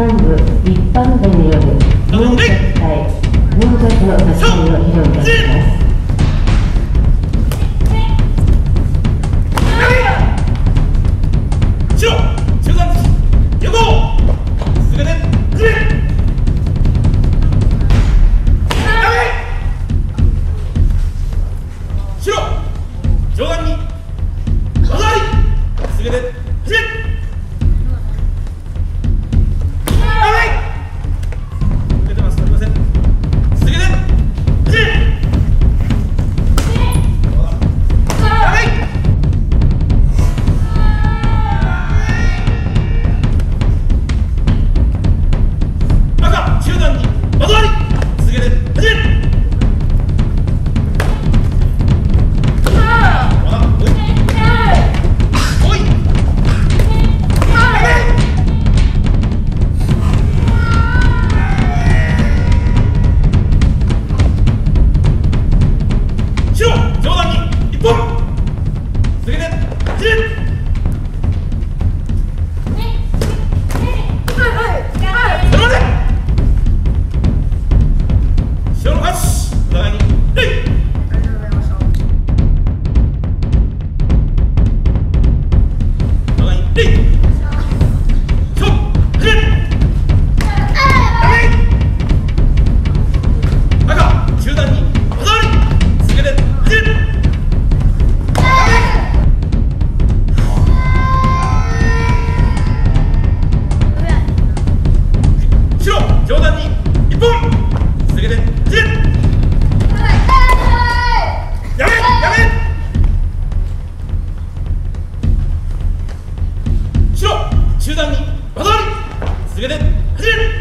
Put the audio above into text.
本部一般部による入札の写真を披露いたします。間に技ありけて